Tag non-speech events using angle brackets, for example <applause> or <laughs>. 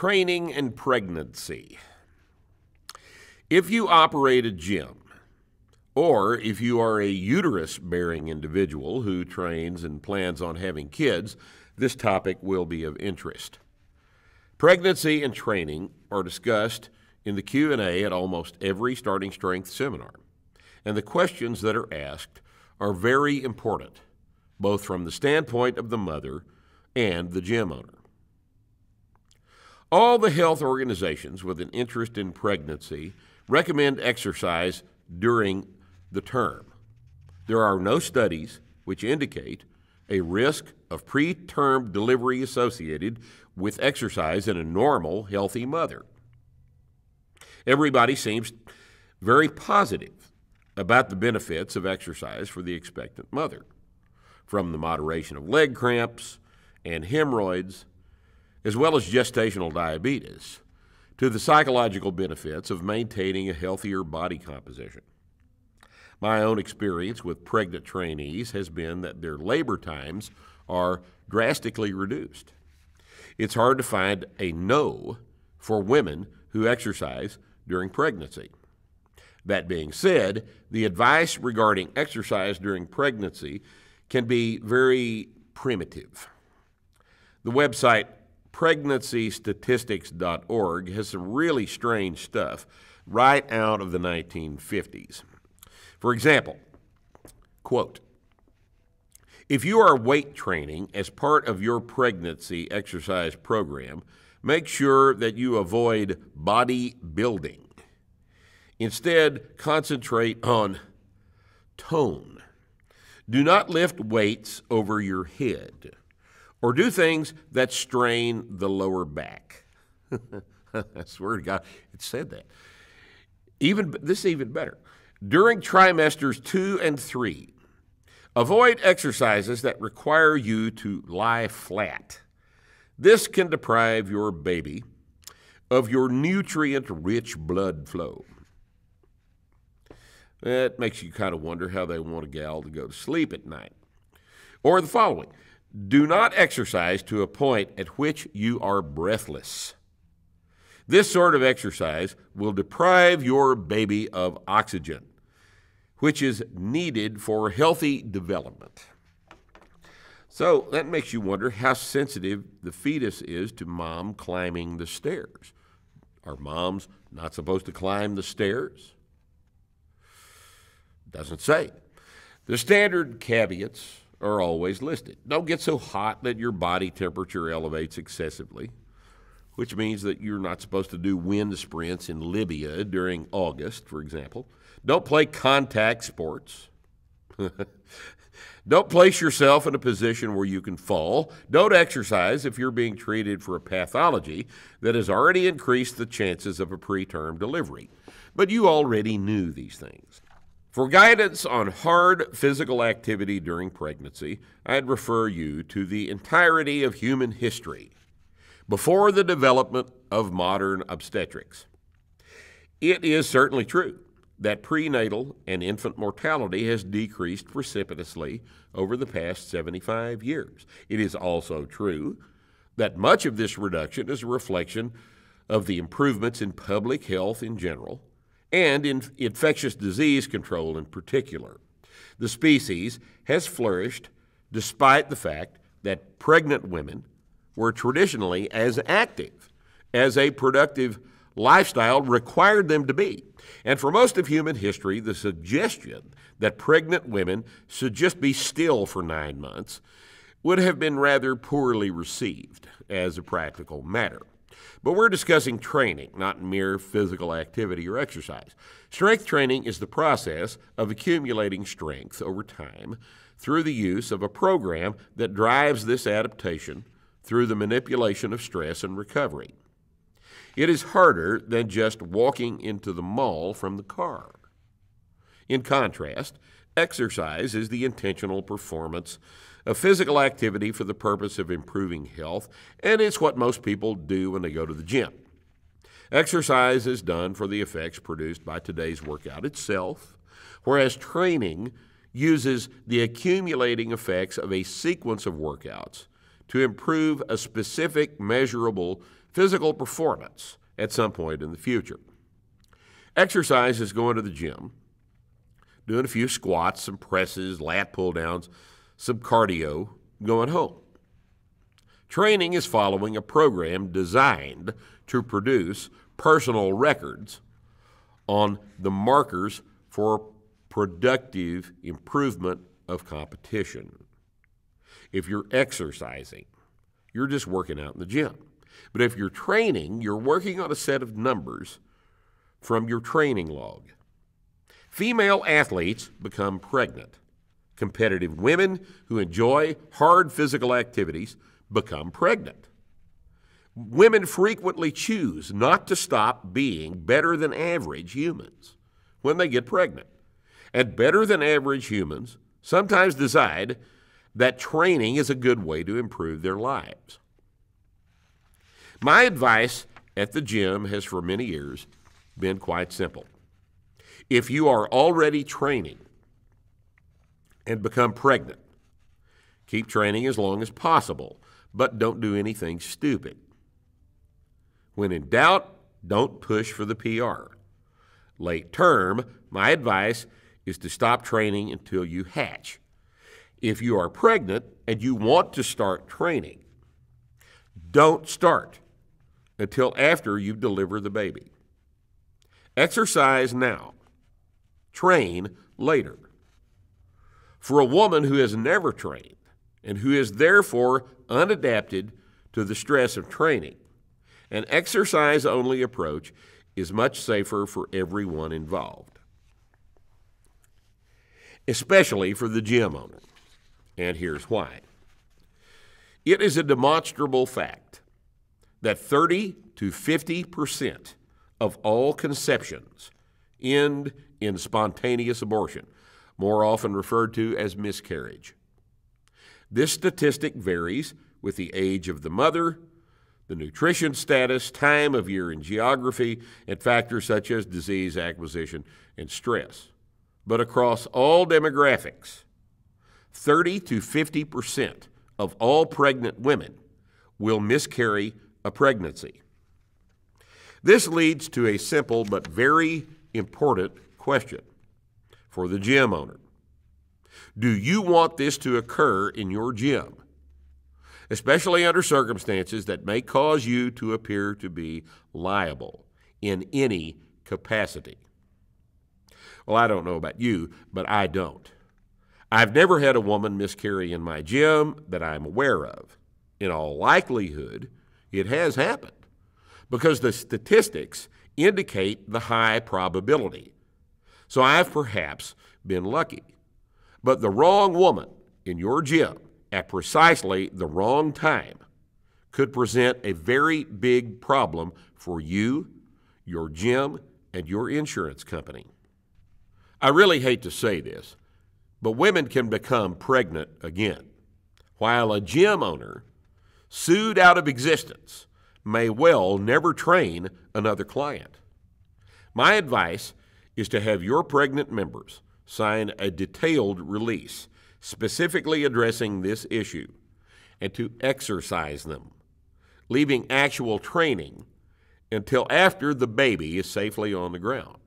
Training and pregnancy. If you operate a gym, or if you are a uterus bearing individual who trains and plans on having kids, this topic will be of interest. Pregnancy and training are discussed in the Q&A at almost every starting strength seminar. And the questions that are asked are very important, both from the standpoint of the mother and the gym owner. All the health organizations with an interest in pregnancy recommend exercise during the term. There are no studies which indicate a risk of preterm delivery associated with exercise in a normal, healthy mother. Everybody seems very positive about the benefits of exercise for the expectant mother, from the moderation of leg cramps and hemorrhoids, as well as gestational diabetes, to the psychological benefits of maintaining a healthier body composition. My own experience with pregnant trainees has been that their labor times are drastically reduced. It's hard to find a no for women who exercise during pregnancy. That being said, the advice regarding exercise during pregnancy can be very primitive. The website pregnancy.statistics.org has some really strange stuff right out of the 1950s. For example, quote, if you are weight training as part of your pregnancy exercise program, make sure that you avoid body building. Instead, concentrate on tone. Do not lift weights over your head or do things that strain the lower back. <laughs> I swear to God, it said that. Even this is even better. During trimesters two and three, avoid exercises that require you to lie flat. This can deprive your baby of your nutrient rich blood flow. That makes you kind of wonder how they want a gal to go to sleep at night. Or the following do not exercise to a point at which you are breathless. This sort of exercise will deprive your baby of oxygen, which is needed for healthy development. So that makes you wonder how sensitive the fetus is to mom climbing the stairs. Are moms not supposed to climb the stairs? Doesn't say. The standard caveats are always listed. Don't get so hot that your body temperature elevates excessively which means that you're not supposed to do wind sprints in Libya during August, for example. Don't play contact sports. <laughs> Don't place yourself in a position where you can fall. Don't exercise if you're being treated for a pathology that has already increased the chances of a preterm delivery. But you already knew these things. For guidance on hard physical activity during pregnancy, I'd refer you to the entirety of human history before the development of modern obstetrics. It is certainly true that prenatal and infant mortality has decreased precipitously over the past 75 years. It is also true that much of this reduction is a reflection of the improvements in public health in general and in infectious disease control in particular. The species has flourished despite the fact that pregnant women were traditionally as active as a productive lifestyle required them to be. And for most of human history, the suggestion that pregnant women should just be still for nine months would have been rather poorly received as a practical matter. But we're discussing training, not mere physical activity or exercise. Strength training is the process of accumulating strength over time through the use of a program that drives this adaptation through the manipulation of stress and recovery. It is harder than just walking into the mall from the car. In contrast, exercise is the intentional performance of physical activity for the purpose of improving health, and it's what most people do when they go to the gym. Exercise is done for the effects produced by today's workout itself, whereas training uses the accumulating effects of a sequence of workouts to improve a specific measurable physical performance at some point in the future. Exercise is going to the gym, doing a few squats, some presses, lat pull downs, some cardio, going home. Training is following a program designed to produce personal records on the markers for productive improvement of competition. If you're exercising, you're just working out in the gym. But if you're training, you're working on a set of numbers from your training log. Female athletes become pregnant. Competitive women who enjoy hard physical activities become pregnant. Women frequently choose not to stop being better than average humans when they get pregnant. And better than average humans sometimes decide that training is a good way to improve their lives. My advice at the gym has for many years been quite simple. If you are already training and become pregnant, keep training as long as possible, but don't do anything stupid. When in doubt, don't push for the PR. Late term, my advice is to stop training until you hatch. If you are pregnant and you want to start training, don't start until after you deliver the baby. Exercise now, train later. For a woman who has never trained and who is therefore unadapted to the stress of training, an exercise only approach is much safer for everyone involved, especially for the gym owner. And here's why. It is a demonstrable fact that 30 to 50 percent of all conceptions end in spontaneous abortion, more often referred to as miscarriage. This statistic varies with the age of the mother, the nutrition status, time of year in geography, and factors such as disease acquisition and stress. But across all demographics, 30 to 50 percent of all pregnant women will miscarry a pregnancy. This leads to a simple but very important question for the gym owner Do you want this to occur in your gym? Especially under circumstances that may cause you to appear to be liable in any capacity. Well, I don't know about you, but I don't. I've never had a woman miscarry in my gym that I'm aware of. In all likelihood, it has happened because the statistics indicate the high probability. So I've perhaps been lucky. But the wrong woman in your gym at precisely the wrong time could present a very big problem for you, your gym, and your insurance company. I really hate to say this, but women can become pregnant again, while a gym owner sued out of existence may well never train another client. My advice is to have your pregnant members sign a detailed release specifically addressing this issue and to exercise them, leaving actual training until after the baby is safely on the ground.